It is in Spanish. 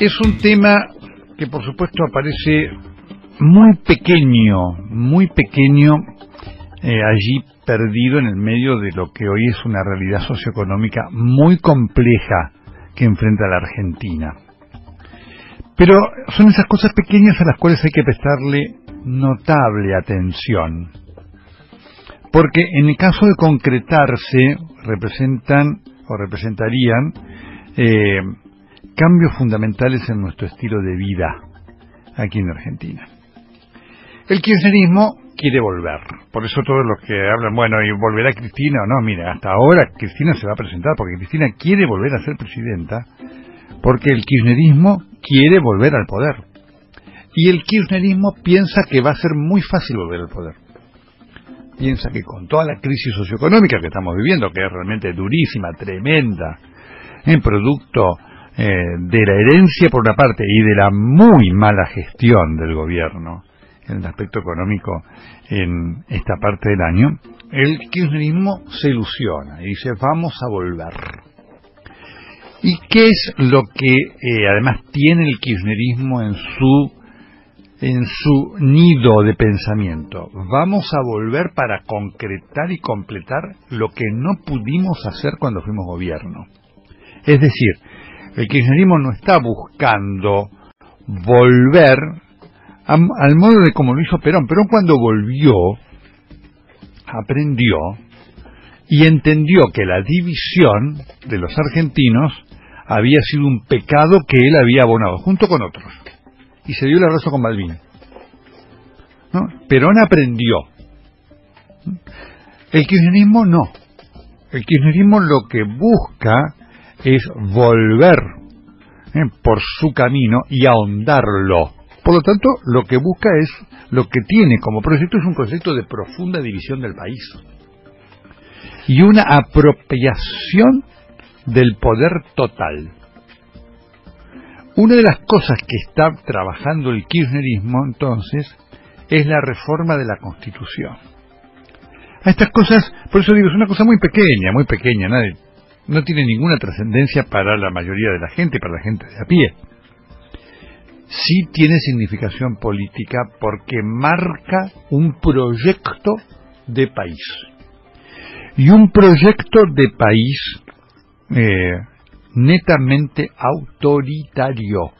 Es un tema que por supuesto aparece muy pequeño, muy pequeño eh, allí perdido en el medio de lo que hoy es una realidad socioeconómica muy compleja que enfrenta la Argentina. Pero son esas cosas pequeñas a las cuales hay que prestarle notable atención. Porque en el caso de concretarse, representan o representarían eh, cambios fundamentales en nuestro estilo de vida aquí en Argentina. El kirchnerismo quiere volver. Por eso todos los que hablan, bueno, ¿y volverá Cristina o no? Mira, hasta ahora Cristina se va a presentar porque Cristina quiere volver a ser presidenta porque el kirchnerismo quiere volver al poder. Y el kirchnerismo piensa que va a ser muy fácil volver al poder. Piensa que con toda la crisis socioeconómica que estamos viviendo, que es realmente durísima, tremenda, en producto eh, de la herencia por una parte y de la muy mala gestión del gobierno en el aspecto económico en esta parte del año, el kirchnerismo se ilusiona y dice vamos a volver. ¿Y qué es lo que eh, además tiene el kirchnerismo en su en su nido de pensamiento? Vamos a volver para concretar y completar lo que no pudimos hacer cuando fuimos gobierno. Es decir, el kirchnerismo no está buscando volver al modo de como lo hizo Perón. Perón cuando volvió, aprendió y entendió que la división de los argentinos había sido un pecado que él había abonado, junto con otros. Y se dio la razón con Malvin. ¿No? Perón aprendió. El kirchnerismo no. El kirchnerismo lo que busca es volver ¿eh? por su camino y ahondarlo. Por lo tanto, lo que busca es, lo que tiene como proyecto es un proyecto de profunda división del país y una apropiación del poder total. Una de las cosas que está trabajando el kirchnerismo entonces es la reforma de la Constitución. A estas cosas, por eso digo, es una cosa muy pequeña, muy pequeña, nadie, no tiene ninguna trascendencia para la mayoría de la gente, para la gente de a pie. Sí tiene significación política porque marca un proyecto de país. Y un proyecto de país eh, netamente autoritario.